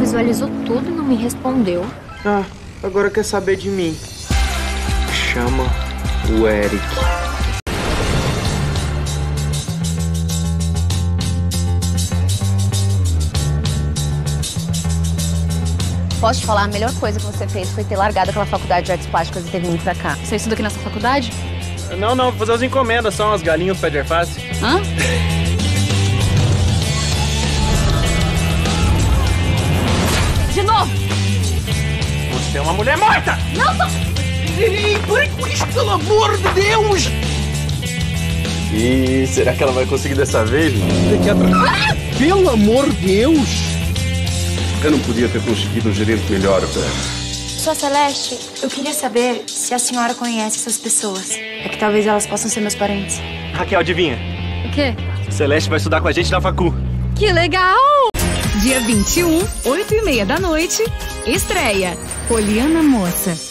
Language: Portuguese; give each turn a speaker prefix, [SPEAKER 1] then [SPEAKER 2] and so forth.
[SPEAKER 1] visualizou tudo e não me respondeu.
[SPEAKER 2] Ah, agora quer saber de mim. Chama o Eric.
[SPEAKER 3] Posso te falar, a melhor coisa que você fez foi ter largado aquela faculdade de artes plásticas e ter vindo pra cá.
[SPEAKER 4] Você estuda aqui nessa faculdade?
[SPEAKER 5] Não, não, vou fazer as encomendas, são as galinhas pé de alface.
[SPEAKER 4] Hã?
[SPEAKER 5] Você é uma mulher morta!
[SPEAKER 4] Não tô...
[SPEAKER 5] Ei, pare com isso, pelo amor de Deus!
[SPEAKER 6] E será que ela vai conseguir dessa vez?
[SPEAKER 5] Ah! Pelo amor de Deus!
[SPEAKER 6] Eu não podia ter conseguido um gerente melhor, velho.
[SPEAKER 7] Sua Celeste, eu queria saber se a senhora conhece essas pessoas. É que talvez elas possam ser meus parentes.
[SPEAKER 5] Raquel, adivinha?
[SPEAKER 4] O quê?
[SPEAKER 5] Celeste vai estudar com a gente na facu.
[SPEAKER 4] Que legal!
[SPEAKER 8] Dia 21, 8 e meia da noite, estreia Poliana Moça.